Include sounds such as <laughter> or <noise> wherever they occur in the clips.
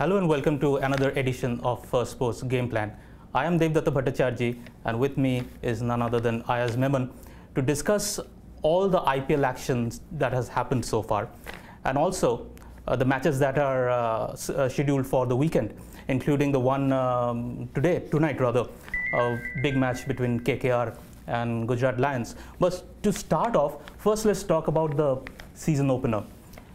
Hello and welcome to another edition of Firstpost Game Plan. I am Devdatta Bhattacharjee and with me is none other than Ayaz Memon to discuss all the IPL actions that has happened so far and also uh, the matches that are uh, uh, scheduled for the weekend, including the one um, today, tonight rather, a big match between KKR and Gujarat Lions. But to start off, first let's talk about the season opener.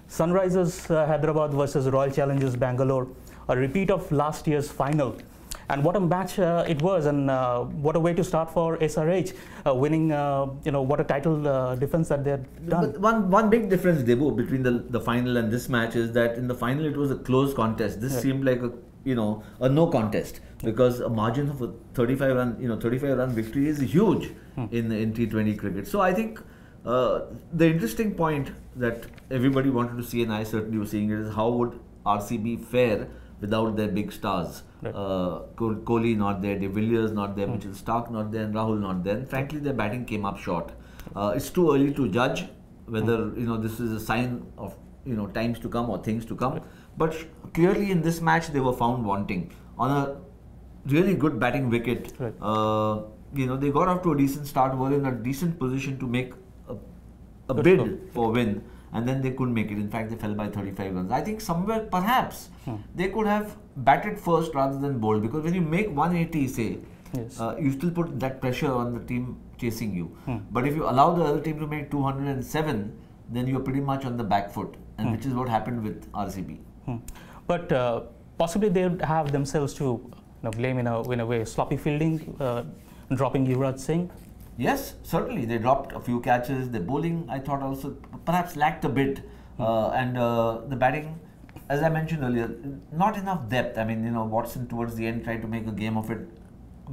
Sunrisers uh, Hyderabad versus Royal Challengers Bangalore, a repeat of last year's final. And what a match uh, it was, and uh, what a way to start for SRH, uh, winning, uh, you know, what a title uh, defense that they had done. But one one big difference, Debu, between the the final and this match is that in the final it was a close contest. This Yeah. seemed like a you know a no contest because a margin of a 35 run you know 35 run victory is huge in in T20 cricket. So I think uh, the interesting point that everybody wanted to see and I certainly was seeing it is how would RCB fare without their big stars? Right. Uh, Kohli not there, De Villiers not there, Mitchell Starc not there, and Rahul not there. And frankly, their batting came up short. Uh, it's too early to judge whether you know this is a sign of you know times to come or things to come. But clearly, in this match, they were found wanting on a really good batting wicket. Right. Uh, you know, they got off to a decent start, were in a decent position to make a, bid for win, and then they couldn't make it. In fact, they fell by 35 runs. I think somewhere perhaps Hmm. they could have batted first rather than bowled because when you make 180, say, Yes. uh, you still put that pressure on the team chasing you. Hmm. But if you allow the other team to make 207, then you're pretty much on the back foot, and which is what happened with RCB. Hmm. But uh, possibly they would have themselves to you know, blame in a, in a way. Sloppy fielding, uh, dropping Yuvraj Singh. Yes, certainly. They dropped a few catches. The bowling, I thought, also perhaps lacked a bit. Uh, and uh, the batting, as I mentioned earlier, not enough depth. I mean, you know, Watson towards the end tried to make a game of it.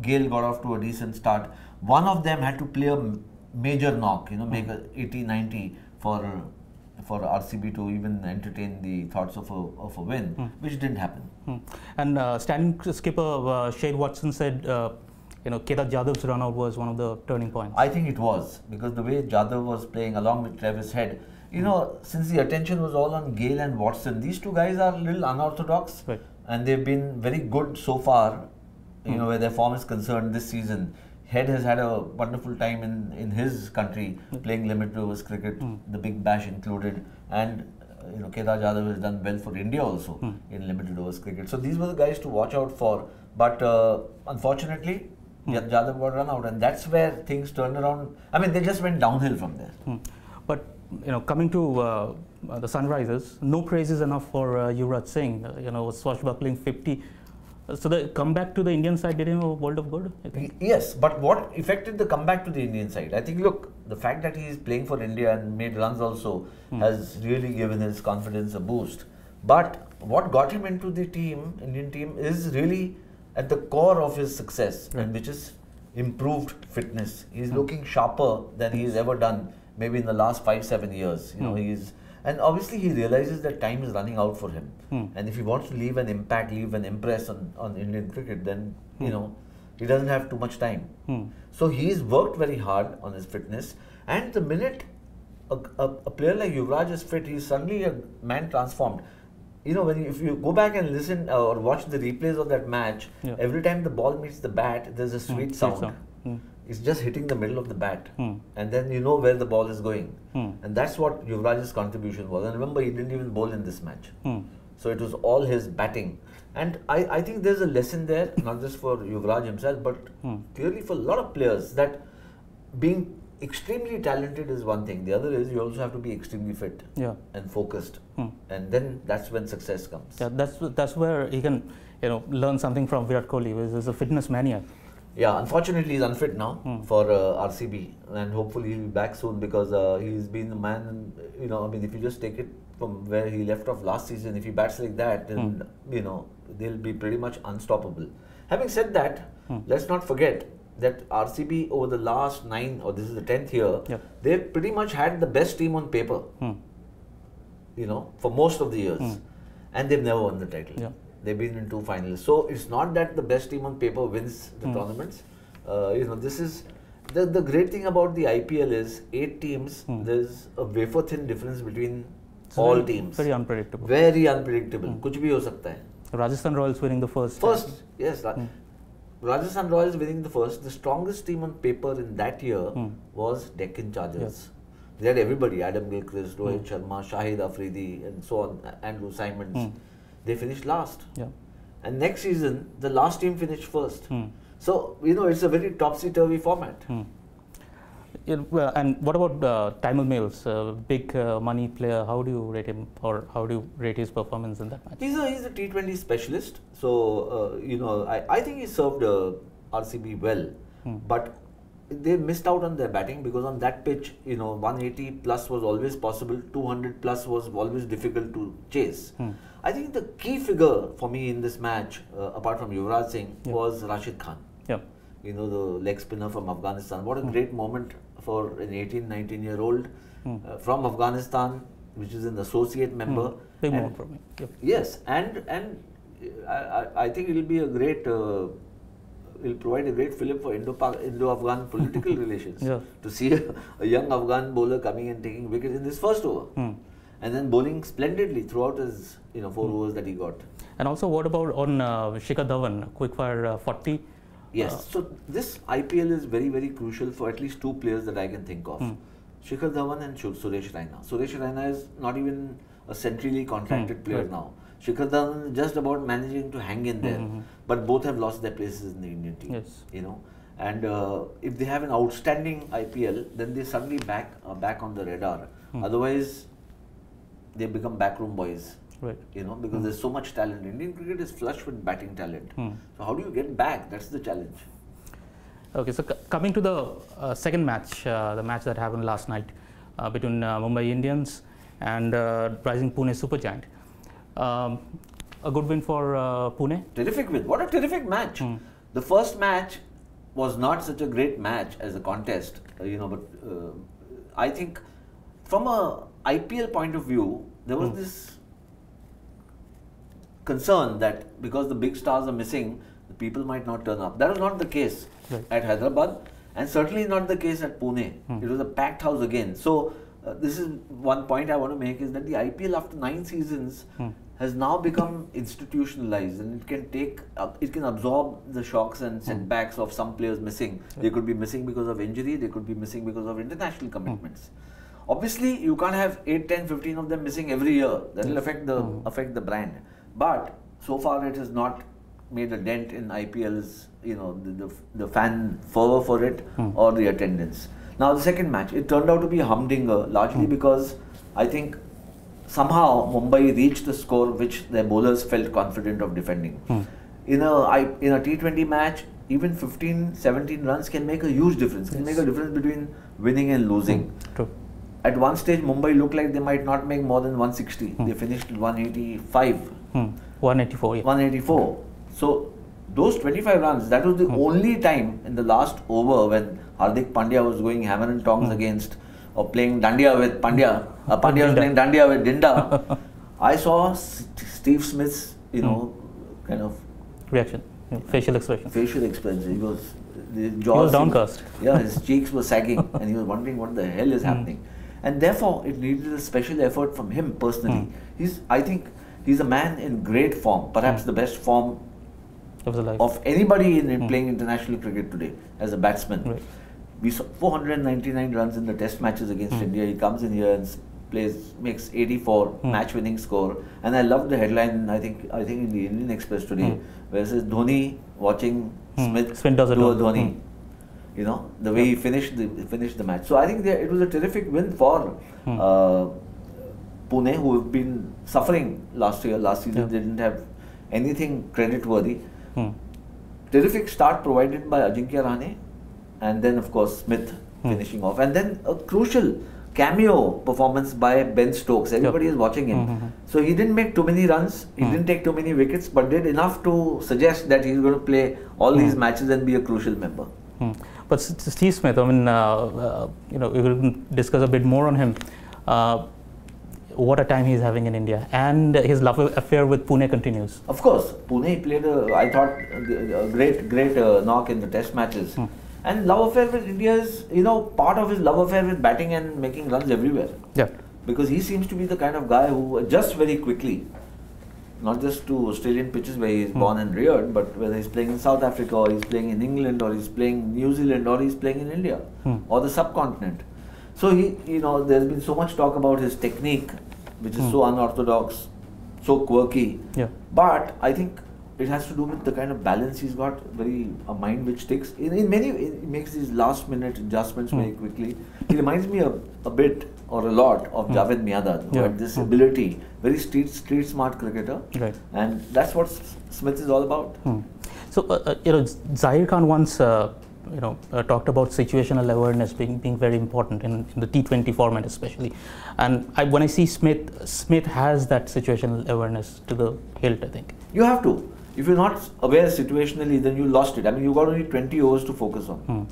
Gayle got off to a decent start. One of them had to play a major knock, you know, make a 80 90 for for RCB to even entertain the thoughts of a, of a win, which didn't happen. Hmm. And uh, standing skipper uh, Shane Watson said, uh, you know, Kedar Jadhav's run out was one of the turning points. I think it was because the way Jadhav was playing along with Travis Head, you know, since the attention was all on Gayle and Watson, these two guys are a little unorthodox Right. and they've been very good so far, you know, where their form is concerned this season. Head has had a wonderful time in, in his country playing limited overs cricket, the Big Bash included, and uh, you know Kedar Jadhav has done well for India also in limited overs cricket. So these were the guys to watch out for. But uh, unfortunately, Jad- Jadhav got run out, and that's where things turned around. I mean, they just went downhill from there. Hmm. But you know, coming to uh, uh, the Sunrisers, no praise is enough for uh, Yuvraj Singh. Uh, you know, swashbuckling 50. Uh, So the comeback to the Indian side did him a world of good. Yes, but what affected the comeback to the Indian side? I think, look, the fact that he is playing for India and made runs also has really given his confidence a boost. But what got him into the team, Indian team, is really at the core of his success, and which is improved fitness. He's looking sharper than he's ever done, maybe in the last five, seven years. You know, he's and obviously he realizes that time is running out for him. Hmm. And if he wants to leave an impact, leave an impress on, on Indian cricket, then you know he doesn't have too much time. Hmm. So he's worked very hard on his fitness, and the minute a, a, a player like Yuvraj is fit, he's suddenly a man transformed. You know, when you, if you go back and listen uh, or watch the replays of that match, Yeah. every time the ball meets the bat, there's a Hmm, sweet sweet sound. sound. Hmm. It's just hitting the middle of the bat, Hmm. and then you know where the ball is going, Hmm. and that's what Yuvraj's contribution was. And remember, he didn't even bowl in this match. Hmm. So it was all his batting. And I, I think there's a lesson there, not just for Yuvraj himself, but clearly for a lot of players that being extremely talented is one thing. The other is you also have to be extremely fit Yeah. and focused. Hmm. And then that's when success comes. Yeah, that's that's where he can, you know, learn something from Virat Kohli. He's he's a fitness maniac. Yeah, unfortunately, he's unfit now Hmm. for uh, RCB, and hopefully he'll be back soon because uh, he's been the man. You know, I mean, if you just take it from where he left off last season, if he bats like that, then Hmm. you know they'll be pretty much unstoppable. Having said that, Hmm. let's not forget that RCB over the last nine or this is the tenth year, yeah. they've pretty much had the best team on paper. Hmm. You know, for most of the years, hmm. and they've never won the title. Yeah. They've been in two finals, so it's not that the best team on paper wins the hmm. tournaments. Uh, you know, this is the the great thing about the IPL is eight teams. Hmm. There's a wafer thin difference between all very, teams. Very unpredictable. Very unpredictable. Hmm. Kuch bhi ho sakta hai. Rajasthan Royals winning the first. First, time. yes. Hmm. Rajasthan Royals winning the first. The strongest team on paper in that year Hmm. was Deccan Chargers. They had everybody: Adam Gilchrist, Rohit Sharma, Shahid Afridi, and so on. Andrew Symonds. Hmm. They finished last. Yeah. And next season, the last team finished first. Hmm. So you know, it's a very topsy-turvy format. Well, and what about uh, Tymal Mills, a big uh, money player? How do you rate him, or how do you rate his performance in that match? He's a he's a T20 specialist, so uh, you know I, I think he served uh, RCB well, Hmm. but they missed out on their batting because on that pitch, you know, 180 plus was always possible, 200 plus was always difficult to chase. Hmm. I think the key figure for me in this match, uh, apart from Yuvraj Singh, Yeah. was Rashid Khan. Yeah. You know, the leg spinner from Afghanistan. What a Hmm. great moment for an 18, 19 year old Hmm. uh, from Afghanistan, which is an associate member. Hmm. Big And- moment for me. Yep. Yes, and and I, I, I think it will be a great, uh, will provide a great fillip for Indo Indo-Afghan political <laughs> relations. Yeah. To see a, a young Afghan bowler coming and taking wickets in this first over, Hmm. and then bowling splendidly throughout his you know four overs that he got. And also, what about on uh, Shikhar Dhawan, quickfire uh, 40? Yes, Uh, so this IPL is very very crucial for at least two players that I can think of. Hmm. Shikhar Dhawan and Suresh Raina. Suresh Raina is not even a centrally contracted Hmm, player right. now. Shikhar Dhawan is just about managing to hang in there. Mhm. But both have lost their places in the Indian team. Yes. You know, and uh, if they have an outstanding IPL, then they suddenly back uh, back on the radar. Hmm. Otherwise, they become backroom boys. Right. You know, because there's so much talent. Indian cricket is flush with batting talent. Hmm. So how do you get back? That's the challenge. Okay, so c- coming to the uh, second match, uh, the match that happened last night uh, between uh, Mumbai Indians and uh, rising Pune Supergiant. Um, a good win for uh, Pune. Terrific win. What a terrific match. Hmm. The first match was not such a great match as a contest, uh, you know, but uh, I think from a IPL point of view, there was Hmm. this concern that because the big stars are missing, the people might not turn up. That was not the case Right. at Hyderabad and certainly not the case at Pune. Hmm. It was a packed house again. So, uh, this is one point I want to make is that the IPL after nine seasons Hmm. has now become institutionalized and it can take uh, it can absorb the shocks Hmm. and setbacks of some players missing they could be missing because of injury they could be missing because of international Hmm. commitments obviously you can't have 8 10 15 of them missing every year that will affect the Hmm. affect the brand but so far it has not made a dent in IPL's you know the, the, the fan fervor for it Hmm. or the attendance now the second match it turned out to be a humdinger largely Hmm. because I think somehow Mumbai reached the score which their bowlers felt confident of defending. Hmm. In a I- in a T20 match, even 15, 17 runs can make a huge difference. Can Yes. make a difference between winning and losing. True. At one stage, Mumbai looked like they might not make more than 160. Hmm. They finished 185, Hmm. 184. Yeah. 184. So those 25 runs, that was the Hmm. only time in the last over when Hardik Pandya was going hammer and tongs Hmm. against or playing Dandiya with Pandya. <laughs> Uh, Pandya was Dinda. playing Dandiya with Dinda. <laughs> I saw S- Steve Smith's, you know, Hmm. kind of Reaction. Yeah. Facial expression. facial expression. He was, the He jaws. was downcast. Yeah, his cheeks were sagging, <laughs> and he was wondering what the hell is Hmm. happening. And therefore, it needed a special effort from him personally. He's, I think, he's a man in great form, perhaps Hmm. the best form life. of anybody in, Hmm. playing international cricket today as a batsman. Right. We saw 499 runs in the test matches against Hmm. India. He comes in here and plays, makes 84 Hmm. match-winning score. And I love the headline. I think I think in the Indian Express today, Hmm. where it says Dhoni watching Hmm. Smith, Smith does it do a. Dhoni. You know the way he finished the finished the match. So I think it was a terrific win for uh, Pune, who have been suffering last year. Last season Yeah. they didn't have anything credit worthy. Hmm. Terrific start provided by Ajinkya Rahane, and then of course Smith Hmm. finishing off, and then a crucial cameo performance by Ben Stokes. Everybody Yep. is watching him, Hmm, hmm, so he didn't make too many runs. He Hmm. didn't take too many wickets, but did enough to suggest that he's going to play all these Hmm. matches and be a crucial member. But Steve Smith, I mean, uh, uh, you know, we will discuss a bit more on him. Uh, what a time he's having in India, and his love affair with Pune continues. Of course, Pune played a, I thought, a great, great uh, knock in the test matches. Hmm. And love affair with India is, you know, part of his love affair with batting and making runs everywhere. Yeah. Because he seems to be the kind of guy who adjusts very quickly. not just to Australian pitches where he is born and reared, but whether he's playing in South Africa or he's playing in England or he's playing in New Zealand or he's playing in India or the subcontinent. So he, you know, there's been so much talk about his technique, which is so unorthodox, so quirky. Yeah. But I think it has to do with the kind of balance he's got. Very a mind which ticks. In, in many, it makes these last minute adjustments very quickly. He reminds me a, a bit or a lot of Javed Miandad, who Yeah. had this ability, very street street smart cricketer, Right. and that's what S- Smith is all about. Hmm. So, uh, uh, you know, Zaheer Khan once, uh, you know, uh, talked about situational awareness being, being very important in, in the T20 format, especially. And I, when I see Smith, Smith has that situational awareness to the hilt, I think. You have to. If you're not aware situationally, then you lost it. I mean, you got only 20 overs to focus on. Hmm.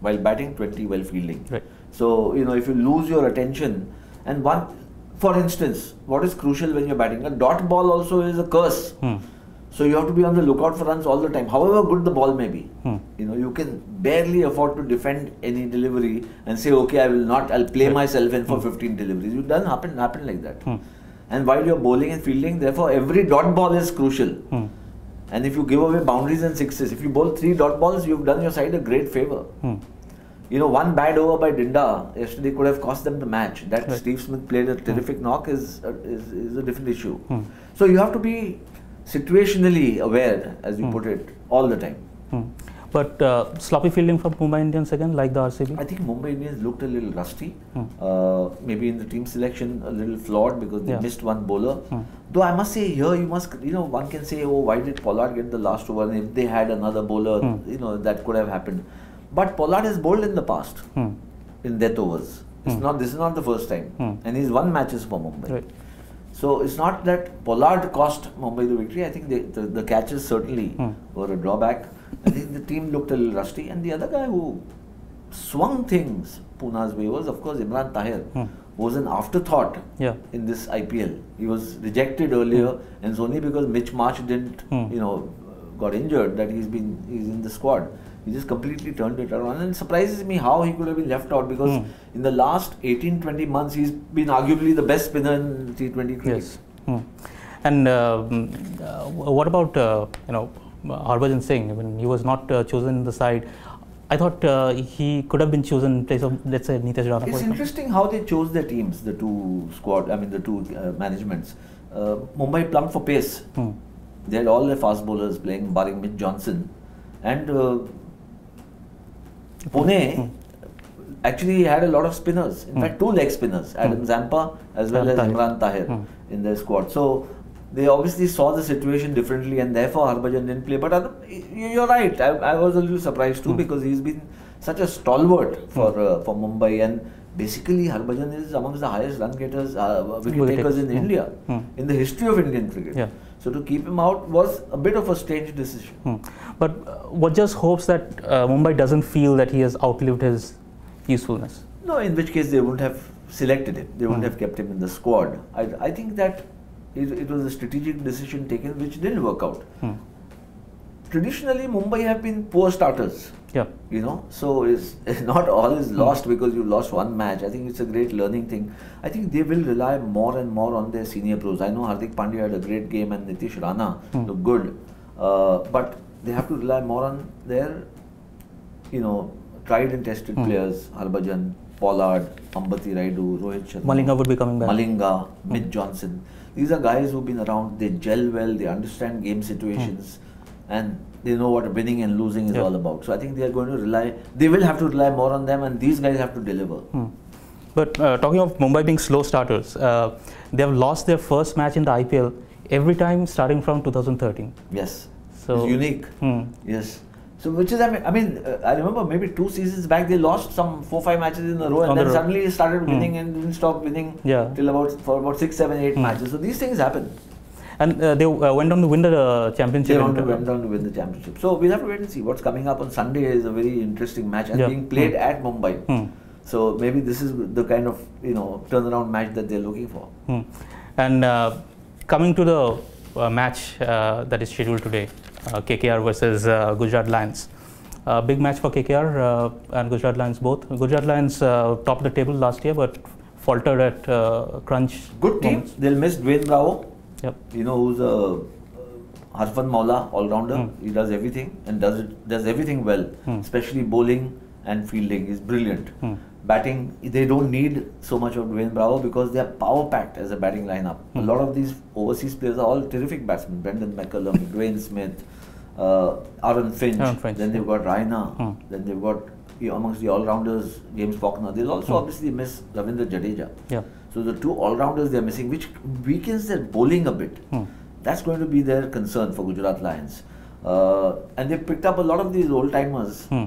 While batting, 20 while fielding. Right. So, you know, if you lose your attention, and one, for instance, what is crucial when you're batting? A dot ball also is a curse. Hmm. So you have to be on the lookout for runs all the time, however good the ball may be. Hmm. You know, you can barely afford to defend any delivery and say, okay, I will not, I'll play myself in for 15 deliveries. It doesn't happen, happen like that. Hmm. And while you're bowling and fielding, therefore, every dot ball is crucial. Hmm. And if you give away boundaries and sixes, if you bowl three dot balls, you've done your side a great favor. Hmm. You know, one bad over by Dinda yesterday could have cost them the match. That Right. Steve Smith played a terrific knock is, uh, is is a different issue. Hmm. So you have to be situationally aware, as you put it, all the time. Hmm. But uh, sloppy fielding from Mumbai Indians again, like the RCB? I think Mumbai Indians looked a little rusty. Hmm. Uh, maybe in the team selection a little flawed because they Yeah. missed one bowler. Hmm. Though I must say here you must you know one can say oh why did Pollard get the last over and if they had another bowler Hmm. you know that could have happened. But Pollard has bowled in the past Hmm. in death overs. It's Hmm. not this is not the first time Hmm. and he's won matches for Mumbai. Right. So it's not that Pollard cost Mumbai the victory. I think they, the, the catches certainly Hmm. were a drawback. I think the team looked a little rusty. And the other guy who swung things Puna's way was, of course, Imran Tahir, Hmm. was an afterthought Yeah. in this IPL. He was rejected earlier, and it's only because Mitch Marsh didn't, Hmm. you know, got injured that he's been he's in the squad. He just completely turned it around, and it surprises me how he could have been left out because Hmm. in the last 18-20 months he's been arguably the best spinner in T20 cricket. Yes. Hmm. And um, uh, what about uh, you know Harbhajan Singh? When he was not uh, chosen in the side, I thought uh, he could have been chosen in place of let's say Nitish Rana. It's interesting how they chose their teams, the two squad, I mean the two uh, managements. Uh, Mumbai plumped for pace. Hmm. They had all their fast bowlers playing, barring Mitch Johnson. And uh, Pune actually had a lot of spinners. In Hmm. fact, two leg spinners, Adam Zampa as well as. Imran Tahir Hmm. in their squad. So they obviously saw the situation differently and therefore Harbhajan didn't play. But you're right, I, I was a little surprised too Hmm. because he's been such a stalwart for, uh, for Mumbai and basically Harbhajan is amongst the highest run getters, uh, wicket takers in. Hmm. India Hmm. in the history of Indian cricket. Yeah. So to keep him out was a bit of a strange decision. Hmm. But uh, what just hopes that uh, Mumbai doesn't feel that he has outlived his usefulness. No, in which case they wouldn't have selected him. They wouldn't Hmm. have kept him in the squad. I, I think that it, it was a strategic decision taken which didn't work out. Hmm. Traditionally, Mumbai have been poor starters. Yeah. You know, so <laughs> it's not all is lost because you lost one match. I think it's a great learning thing. I think they will rely more and more on their senior pros. I know Hardik Pandya had a great game and Nitish Rana Hmm. looked good, uh, but they have to rely more on their, you know, tried and tested Hmm. players. Harbhajan, Pollard, Ambati Rayudu, Rohit Sharma. Malinga would be coming back. Malinga, Mitch Johnson. These are guys who've been around. They gel well. They understand game situations, and they know what winning and losing is Yeah. all about. So I think they are going to rely. They will have to rely more on them, and these guys have to deliver. Hmm. But uh, talking of Mumbai being slow starters, uh, they have lost their first match in the IPL every time starting from 2013. Yes. So- it's unique. Hmm. Yes. So which is I mean, I mean uh, I remember maybe two seasons back they lost some four five matches in a row and On then road. suddenly started Hmm. winning and didn't stop winning Yeah. till about for about six seven eight Hmm. matches. So these things happen. And uh, they uh, went on to win the uh, championship. They went, went on to win the championship. So we'll have to wait and see what's coming up on Sunday. Is a very interesting match and Yeah. being played Hmm. at Mumbai. Hmm. So maybe this is the kind of you know turnaround match that they're looking for. Hmm. And uh, coming to the uh, match uh, that is scheduled today, uh, KKR versus uh, Gujarat Lions. Uh, big match for KKR uh, and Gujarat Lions both. Gujarat Lions uh, topped the table last year, but faltered at uh, crunch. Good team. moments. They'll miss Dwayne Bravo. Yep. You know who's a uh, Harfan Maula, all-rounder. Hmm. He does everything and does it does everything well, Hmm. especially bowling and fielding. He's brilliant. Hmm. Batting, they don't need so much of Dwayne Bravo because they are power-packed as a batting lineup. A Hmm. lot of these overseas players are all terrific batsmen. Brendan McCullum, <laughs> Dwayne Smith, uh, Aaron Finch. Aaron Finch, Then they've got Raina. Hmm. Then they've got you know, amongst the all-rounders, James Faulkner. They'll also Hmm. obviously miss Ravindra Jadeja. Yeah. So the two all-rounders they are missing, which weakens their bowling a bit. Hmm. That's going to be their concern for Gujarat Lions. Uh, and they've picked up a lot of these old-timers Hmm.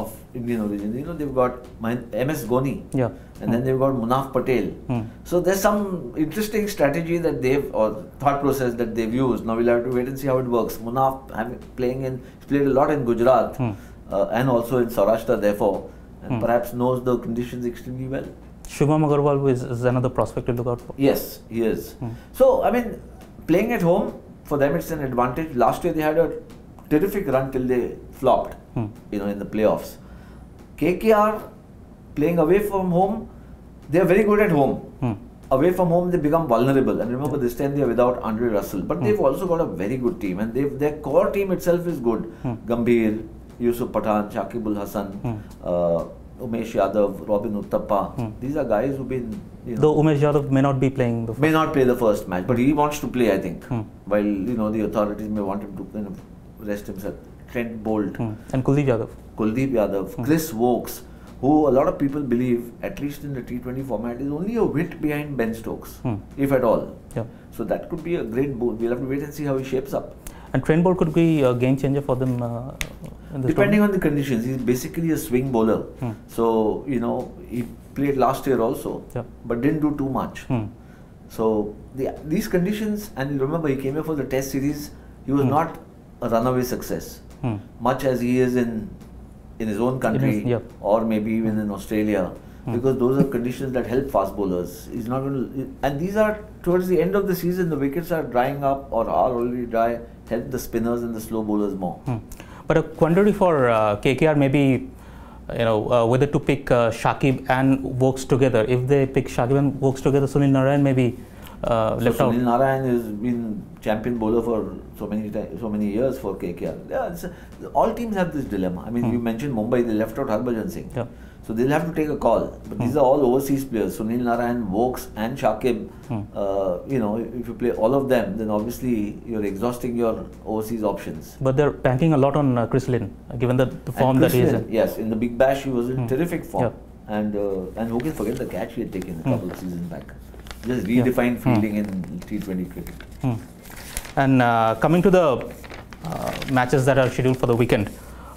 of Indian origin. You know, they've got MS Goni. Yeah. And then they've got Munaf Patel. Hmm. So there's some interesting strategy that they've or thought process that they've used. Now we'll have to wait and see how it works. Munaf having playing in played a lot in Gujarat Hmm. uh, and also in Saurashtra, therefore, and Hmm. perhaps knows the conditions extremely well. Shubham Agarwal is, is another prospect to look out for. Yes, he is. Hmm. So I mean, playing at home for them it's an advantage. Last year they had a terrific run till they flopped. Hmm. You know, in the playoffs. KKR playing away from home, they are very good at home. Hmm. Away from home, they become vulnerable. And remember, this time they are without Andre Russell. But Hmm. they've also got a very good team. And they've, their core team itself is good. Hmm. Gambhir, Yusuf Pathan, Shakibul Hassan, Hmm. uh, Umesh Yadav, Robin Uttappa. Hmm. These are guys who've been. You know, Though Umesh Yadav may not be playing the may not play the first match, but he wants to play, I think. Hmm. While you know the authorities may want him to kind of rest himself. Trent Boult, Hmm. and Kuldeep Yadav. Kuldeep Yadav, Hmm. Chris Woakes, who a lot of people believe, at least in the T20 format, is only a whit behind Ben Stokes, if at all. Yeah. So that could be a great boon. We'll have to wait and see how he shapes up. And Trent Boult could be a game changer for them uh, in this Depending on the conditions, he's basically a swing bowler. Hmm. So you know he played last year also, Yeah. but didn't do too much. Hmm. So the, these conditions, and you remember he came here for the Test series. He was Hmm. not a runaway success, Hmm. much as he is in in his own country, yeah. or maybe even in Australia. Because those are conditions that help fast bowlers. He's not going to, and these are towards the end of the season. The wickets are drying up or are already dry. Help the spinners and the slow bowlers more. Hmm. But a quandary for uh, KKR may be, you know, uh, whether to pick uh, Shakib and Woakes together. If they pick Shakib and Woakes together, Sunil Narayan may be uh, So left out. Sunil Narayan has been champion bowler for so many so many years for KKR. Yeah, all teams have this dilemma. I mean, Hmm. you mentioned Mumbai; they left out Harbhajan Singh. Yeah. So they'll have to take a call. But these are all overseas players: Sunil Narayan, Woakes, and Shakib. Hmm. Uh, you know, if you play all of them, then obviously you're exhausting your overseas options. But they're banking a lot on uh, Chris Lynn, uh, given the, the form that he is in. Yes, in the Big Bash, he was in Hmm. terrific form. Yeah. And uh, and who can forget the catch he had taken a Hmm. couple of seasons back? Just redefined Hmm. fielding in T20 cricket. And uh, coming to the uh, matches that are scheduled for the weekend.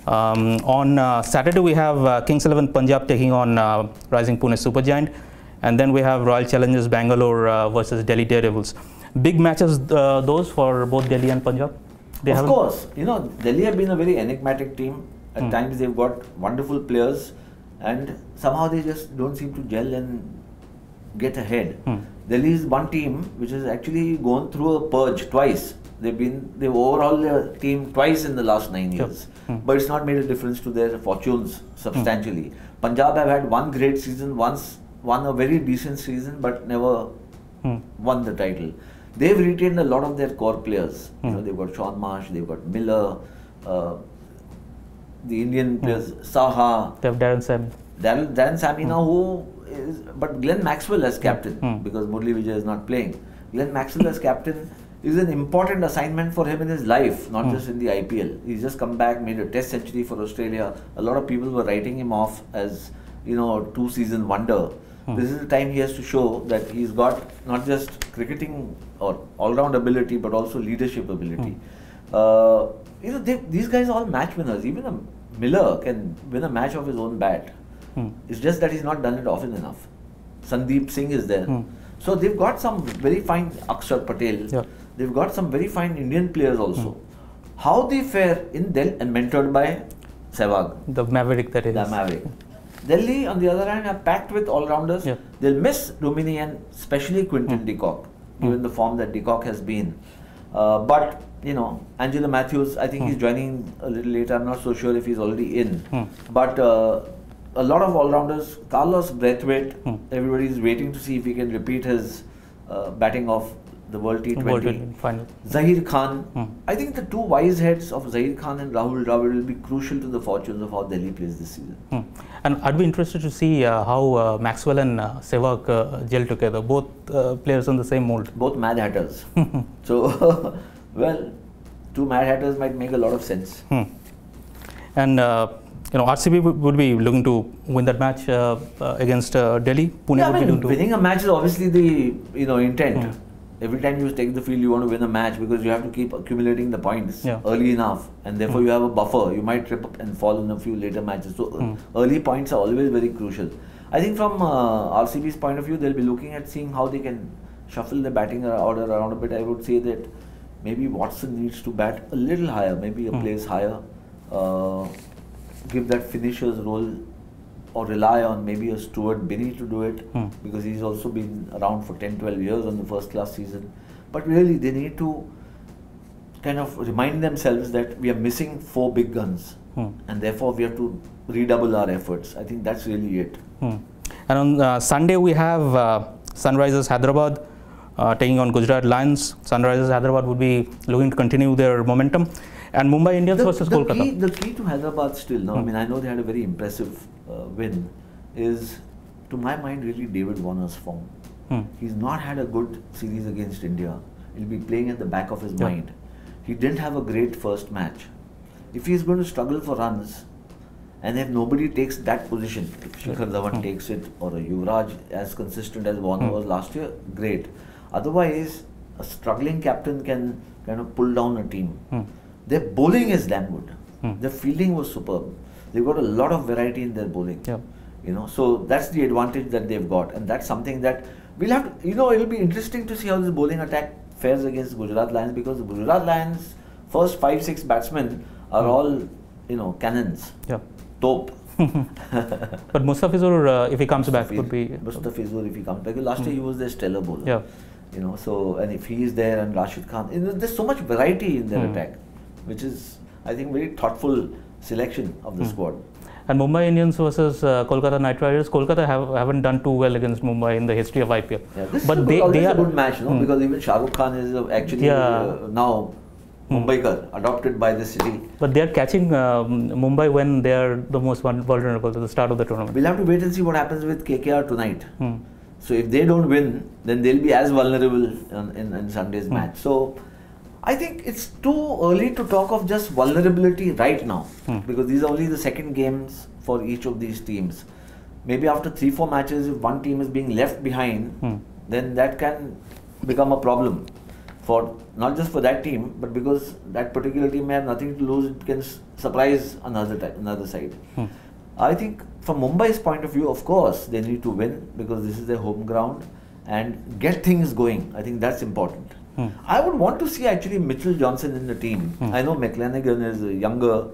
Um, on uh, Saturday, we have uh, Kings 11 Punjab taking on uh, Rising Pune Supergiant. And then we have Royal Challengers Bangalore uh, versus Delhi Daredevils. Big matches, uh, those for both Delhi and Punjab. They of course, you know, Delhi have been a very enigmatic team. At Hmm. times they've got wonderful players and somehow they just don't seem to gel and get ahead. Hmm. Delhi is one team which has actually gone through a purge twice. They've been they've overhauled their team twice in the last nine Sure. years. Hmm. But it's not made a difference to their fortunes substantially. Punjab have had one great season, once won a very decent season, but never Hmm. won the title. They've retained a lot of their core players. You Hmm. know, they've got Shaun Marsh, they've got Miller, uh, the Indian players, Saha, They have Darren Sam. Darren, Darren Sammy now, who is, but Glenn Maxwell as captain Hmm. because Murali Vijay is not playing. Glenn Maxwell as captain is an important assignment for him in his life, not Hmm. just in the IPL. He's just come back, made a test century for Australia. A lot of people were writing him off as, you know, two season wonder. Hmm. This is the time he has to show that he's got not just cricketing or all round ability but also leadership ability. Hmm. Uh, you know, they, these guys are all match winners. Even a Miller can win a match of his own bat. Hmm. It's just that he's not done it often enough. Sandeep Singh is there. Hmm. So they've got some very fine Akshar Patel. Yeah. They've got some very fine Indian players also. How they fare in Delhi and mentored by Sehwag, The Maverick that is. the Maverick. Delhi, on the other hand, are packed with all-rounders. Yeah. They'll miss Duminy and especially Quinton Hmm. de Kock, Hmm. given the form that de Kock has been. Uh, but you know, Angelo Mathews, I think Hmm. he's joining a little later. I'm not so sure if he's already in. Hmm. But uh, a lot of all-rounders. Carlos Braithwaite, Hmm. everybody is waiting to see if he can repeat his uh, batting of the World T20. World T20 final. Zaheer Khan. Hmm. I think the two wise heads of Zaheer Khan and Rahul Dravid will be crucial to the fortunes of how Delhi plays this season. Hmm. And I'd be interested to see uh, how uh, Maxwell and uh, Sehwag uh, gel together. Both uh, players in the same mold. Both Mad Hatters. <laughs> so, <laughs> well, two Mad Hatters might make a lot of sense. Hmm. And uh, you know, RCB would- would be looking to win that match uh, uh, against uh, Delhi. Pune Yeah, I would be looking to. winning a match is obviously the you know intent. Hmm. Every time you take the field, you want to win a match because you have to keep accumulating the points Yeah. early enough, and therefore Hmm. you have a buffer. You might trip up and fall in a few later matches. So Hmm. early points are always very crucial. I think from uh, RCB's point of view, they'll be looking at seeing how they can shuffle the batting order around a bit. I would say that maybe Watson needs to bat a little higher, maybe a Hmm. place higher. Uh, give that finisher's role or rely on maybe a Stuart Binny to do it Hmm. because he's also been around for 10 12 years on the first class season. But really, they need to kind of remind themselves that we are missing four big guns Hmm. and therefore we have to redouble our efforts. I think that's really it. Hmm. And on uh, Sunday we have uh, Sunrisers Hyderabad uh, taking on Gujarat Lions. Sunrisers Hyderabad would be looking to continue their momentum, and Mumbai Indians The, versus the Kolkata. key, the key to Hyderabad still, now, I Hmm. mean, I know they had a very impressive win, is to my mind really David Warner's form. Hmm. He's not had a good series against India. He'll be playing at the back of his Yeah. mind. He didn't have a great first match. If he's going to struggle for runs, and if nobody takes that position, if Shikhar Dhawan Hmm. takes it, or a Yuvraj as consistent as Warner Hmm. was last year, great. Otherwise, a struggling captain can kind of pull down a team. Hmm. Their bowling is damn good. Hmm. Their fielding was superb. They've got a lot of variety in their bowling. Yeah. You know, so that's the advantage that they've got, and that's something that we'll have to. You know, it'll be interesting to see how this bowling attack fares against Gujarat Lions because the Gujarat Lions first five six batsmen are Hmm. all you know cannons, Yeah. top. <laughs> <laughs> But Mustafizur, uh, if he comes back, would be. Mustafizur if he comes back. Last year he was their stellar bowler. Yeah. You know, so and if he is there and Rashid Khan, you know, there's so much variety in their Hmm. attack, which is I think very thoughtful selection of the Hmm. squad. And Mumbai Indians versus uh, Kolkata Knight Riders. Kolkata have, haven't done too well against Mumbai in the history of IPL. Yeah, this but is a they, good, always they are a good match, no? Hmm. Because even Shah Rukh Khan is uh, actually Yeah. uh, now Hmm. Mumbaikar, adopted by the city. But they are catching um, Mumbai when they are the most vulnerable at the start of the tournament. We'll have to wait and see what happens with KKR tonight. Hmm. So if they don't win, then they'll be as vulnerable in, in, in Sunday's Hmm. match. So I think it's too early to talk of just vulnerability right now Hmm. because these are only the second games for each of these teams. Maybe after three, four matches, if one team is being left behind, Hmm. then that can become a problem for not just for that team, but because that particular team may have nothing to lose, it can s- surprise another another side. Hmm. I think from Mumbai's point of view, of course, they need to win because this is their home ground and get things going. I think that's important. Hmm. I would want to see actually Mitchell Johnson in the team. Hmm. I know McClenaghan is a younger,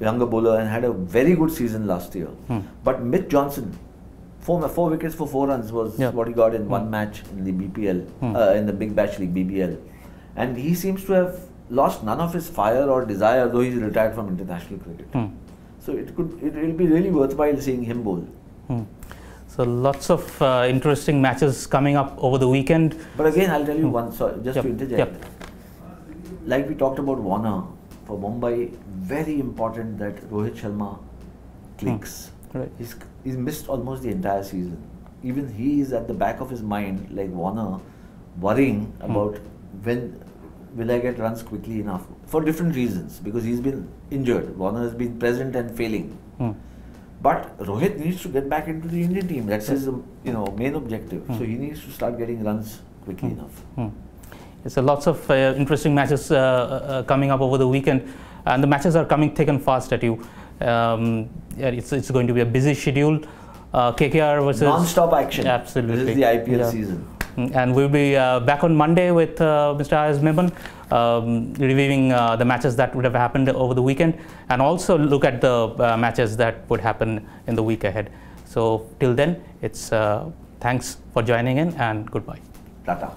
younger bowler and had a very good season last year. Hmm. But Mitch Johnson, four, four wickets for four runs was what he got in one Hmm. match in the BPL, Hmm. uh, in the Big Bash League BBL, and he seems to have lost none of his fire or desire, though he's retired from international cricket. Hmm. So it could it will be really worthwhile seeing him bowl. Hmm. So lots of uh, interesting matches coming up over the weekend. But again, I'll tell you one. Sorry, just Yep, to interject. yep. Like we talked about Warner for Mumbai, very important that Rohit Sharma clicks. Right. He's he's missed almost the entire season. Even he is at the back of his mind, like Warner, worrying Hmm. about when will I get runs quickly enough for different reasons because he's been injured. Warner has been present and failing. Hmm. But Rohit needs to get back into the Indian team. That's his, um, you know, main objective. Hmm. So he needs to start getting runs quickly Hmm. enough. Hmm. It's a lots of uh, interesting matches uh, uh, coming up over the weekend, and the matches are coming thick and fast at you. Um, it's, it's going to be a busy schedule. Uh, KKR versus Non-stop action. Absolutely. This is the IPL Yeah. season. Mm, And we'll be uh, back on Monday with uh, Mr. Ayaz Memon, um, reviewing uh, the matches that would have happened over the weekend and also look at the uh, matches that would happen in the week ahead. So, till then, it's uh, thanks for joining in and goodbye. Tata.